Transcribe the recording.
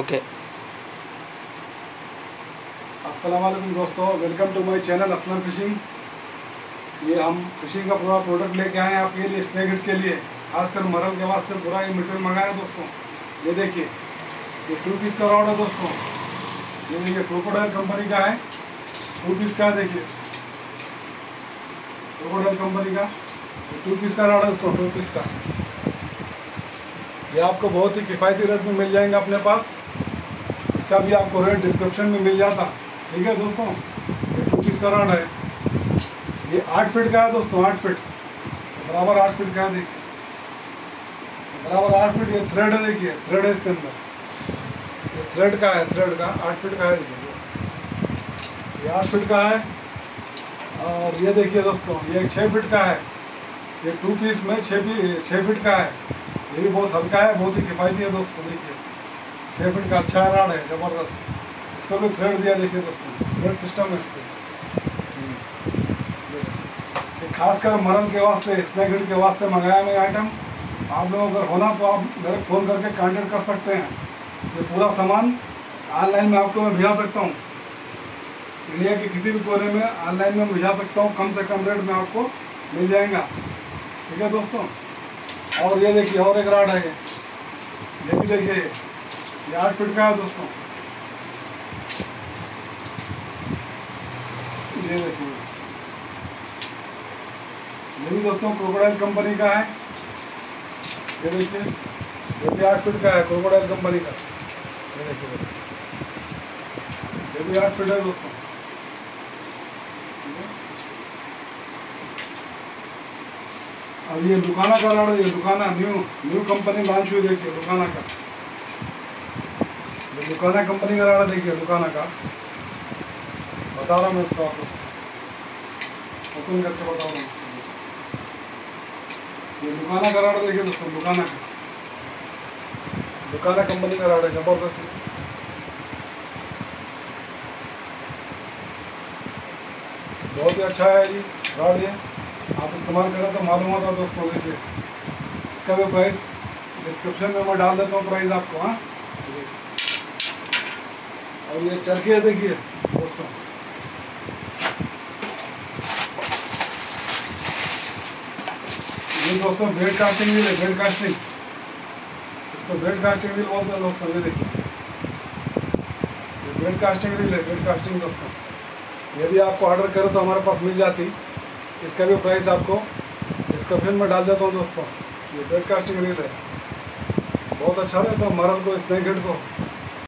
Okay अस्सलाम वालेकुम दोस्तों. Welcome to my channel Aslam fishing ये हम फिशिंग का पूरा प्रोडक्ट लेके आए हैं आपके लिए स्नैक हिट के लिए. खासकर मरल के वास्ते पूरा ये मटेरियल मंगाया दोस्तों. ये देखिए. ये टू पीस का रॉड है, दोस्तों. ये देखिए क्रोकोडाइल कंपनी का है. टू पीस का देखिए. क्रोकोडाइल कंपनी का. टू पीस का रॉड है, दोस्तों टू पीस का. ये आपको बहुत ही किफ़ायती रेट में मिल जाएँगे अपने पास। इसका भी आपको रेट डिस्क्रिप्शन में मिल जाता। ठीक है दोस्तों? ये टू का रॉड है। ये आठ फीट का है दोस्तों, आठ फीट। बराबर आठ फीट का है, देखिए। बराबर आठ फीट, ये थ्रेड है, देखिए। थ्रेड है इसके अंदर। ये थ्रेड का है थ्रेड का। आठ फीट का है, देखिए। ये आठ फीट का है। और ये देखिए दोस्तों, ये छः फीट का है। ये टू पीस में छः छः फीट का है। ये भी बहुत हल्का है, बहुत ही किफ़ायती है दोस्तों, देखिए। छः फीट का अच्छा राड है, ज़बरदस्त। इसको भी थ्रेड दिया, देखिए दोस्तों। थ्रेड सिस्टम है इसको। खासकर मरल के वास्ते स्नैक के वास्ते मंगाया मैं आइटम आप लोगों अगर होना तो आप मेरे फ़ोन करके कांटेक्ट कर सकते हैं। ये पूरा सामान ऑनलाइन में आपको मैं भिजा सकता हूँ। इंडिया के किसी भी कोने में ऑनलाइन में भिजा सकता हूँ। कम से कम रेट में आपको मिल जाएगा। ठीक है दोस्तों? और ये देखिए, और एक राड है ये। भी देखिए, ये आठ फीट का है दोस्तों। ये देखिए। ये भी दोस्तों क्रोकोडाइल कंपनी का है। ये देखिए, ये भी आठ फीट का है क्रोकोडाइल कंपनी का। ये देखिए ये भी आठ फीट है दोस्तों। अब ये दुकाना का लड़ ये दुकाना न्यू न्यू कंपनी लॉन्च हुई, देखिए, दुकाना का। ये दुकाना कंपनी का लड़ा देखिए, दुकाना का। बता रहा मैं इसको आपको। ओपन करके बता रहा हूँ ये दुकाना का लड़ा देखिए दोस्तों, दुकाना का। दुकाना कंपनी का लड़ा ज़बरदस्त। बहुत ही अच्छा है जी रॉड ये आप इस्तेमाल करें तो मालूम होता दोस्तों, देखिए। इसका भी प्राइस डिस्क्रिप्शन में मैं डाल देता हूँ प्राइस आपको हाँ। और ये चरखे देखिए, दोस्तों। ये दोस्तों ब्रेड कास्टिंग व्हील है ब्रेड कास्टिंग इसको ब्रेड कास्टिंग व्हील बोलते हैं दोस्तों, ये देखिए। ब्रेड कास्टिंग व्हील है ब्रेड कास्टिंग दोस्तों। ये भी आपको ऑर्डर करो तो हमारे पास मिल जाती। इसका भी प्राइस आपको डिस्क्रिप्शन में डाल देता हूँ दोस्तों। ये ब्रेड कास्टिंग रील है। बहुत अच्छा रहता है मरल को स्नैक को।